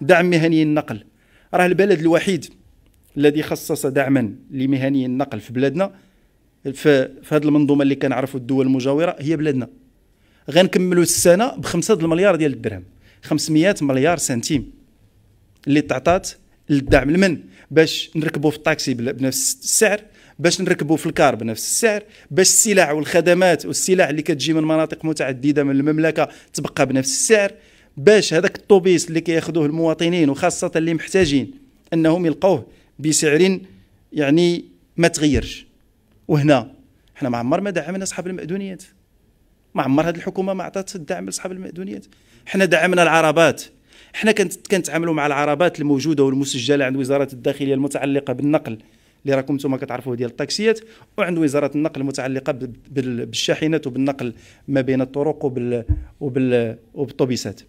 دعم مهني النقل. راه البلد الوحيد الذي خصص دعما لمهني النقل في بلادنا في, في هذه المنظومة اللي كنعرفوا الدول المجاورة هي بلادنا. غنكملوا السنة بخمسة المليار ديال الدرهم 500 مليار سنتيم اللي تعطات للدعم لمن؟ باش نركبوا في الطاكسي بنفس السعر باش نركبوا في الكار بنفس السعر باش السلع والخدمات والسلع اللي كتجي من مناطق متعددة من المملكة تبقى بنفس السعر باش هذاك الطوبيس اللي كياخذوه المواطنين وخاصة اللي محتاجين انهم يلقوه بسعر يعني ما تغيرش. وهنا حنا ما عمر ما دعمنا أصحاب المأذونيات ما عمر هذه الحكومة ما عطات الدعم لاصحاب المأذونيات حنا دعمنا العربات. حنا كنت كنتعاملوا مع العربات الموجودة والمسجلة عند وزارة الداخلية المتعلقة بالنقل. اللي راكم نتوما كتعرفوه ديال الطاكسيات وعند وزارة النقل المتعلقة بالشاحنات وبالنقل ما بين الطرق وبال وبال وبالطوبيسات.